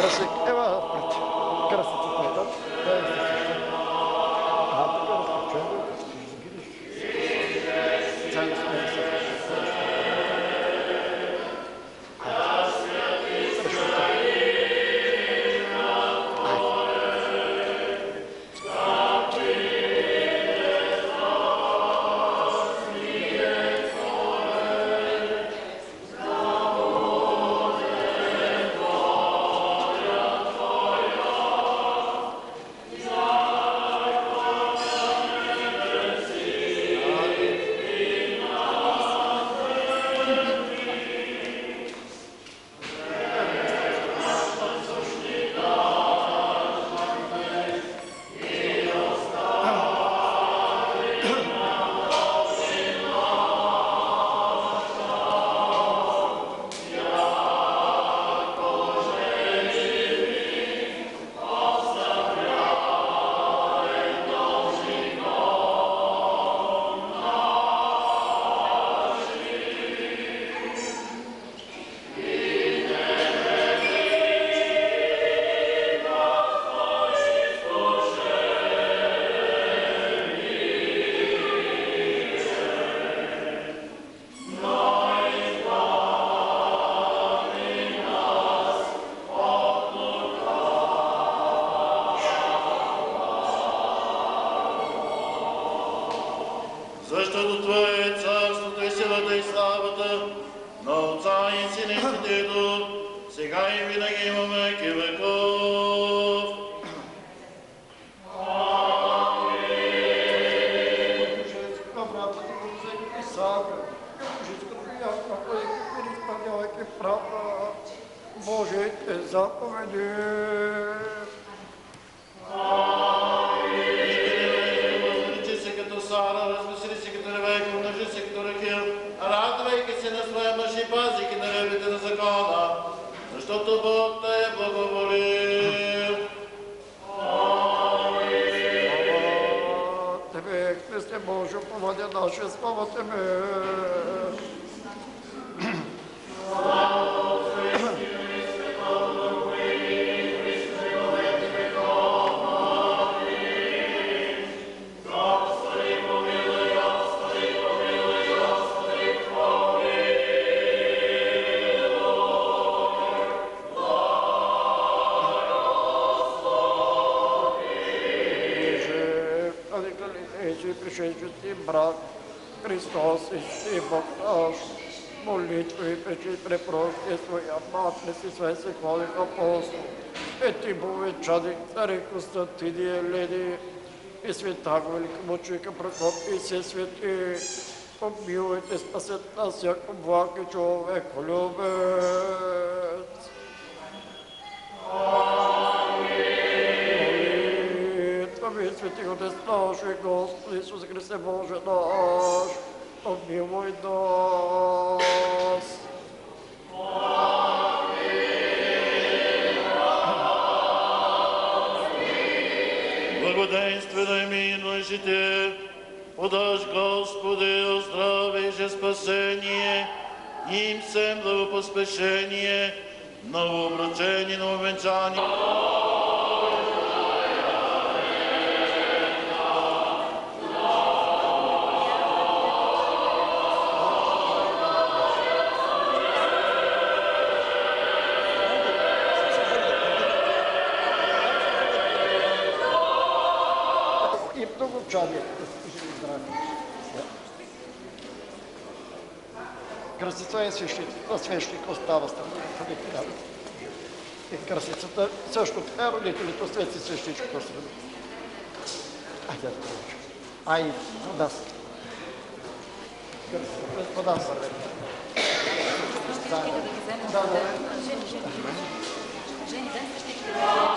Krasik Eva. Защото Твое е царството и силата и славата на Отца и Сина и Святия сега и винаги и во веки веков. Божественска правда ти пазики на ребите на закона, защото Бог те е благоволил. Тебе, Христе Боже, поводя наше, слава Тебе. Аликалинейший пришедший брат, Христос, и Бог наш, молитвы, печи, препрости Своя Матрица, Своя Сихвалих Апостол, Ети Бовечади, Цари Константини, Елени, и свята великомученика Прокоп, и все свети, помилуйте, спасет нас, всяко благ и човек, любец. Святих Отец наших, Господи Иисус Христе Боже наш, помилуй нас. Благоденствие дай минующите, подашь, Господи, оздравие же спасение, им всем благопоспешение, новообручение, нововенчание. И много чади. Красица е свещник, свещник остава страна. И красицата също така родителите свети свещичкото страна. Айде да получа. Ай. Красицата, вода са. Да, да. Жени, Жени. Жени, дай свещичките да